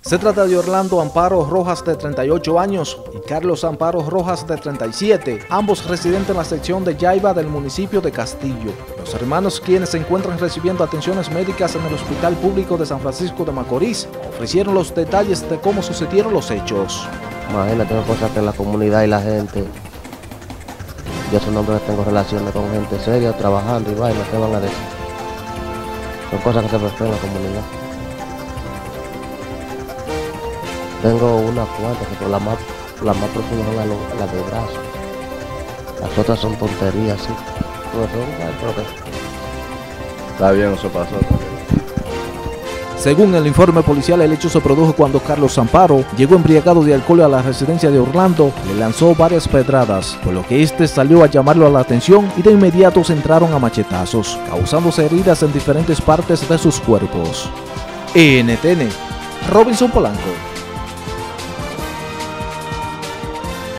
Se trata de Orlando Amparo Rojas de 38 años y Carlos Amparo Rojas de 37, ambos residentes en la sección de Yaiba del municipio de Castillo. Los hermanos quienes se encuentran recibiendo atenciones médicas en el Hospital Público de San Francisco de Macorís ofrecieron los detalles de cómo sucedieron los hechos. Imagínate una cosa que la comunidad y la gente, yo su nombre tengo relaciones con gente seria, trabajando y vaina, ¿qué van a decir? Son cosas que se en la comunidad. Tengo unas cuantas, pero las más, las más profundas son las la de brazo. Las otras son tonterías, sí. Pero son, pero que... Está bien, eso pasó. Según el informe policial, el hecho se produjo cuando Carlos Amparo llegó embriagado de alcohol a la residencia de Orlando, le lanzó varias pedradas, por lo que este salió a llamarlo a la atención y de inmediato se entraron a machetazos, causándose heridas en diferentes partes de sus cuerpos. NTN, Robinson Polanco.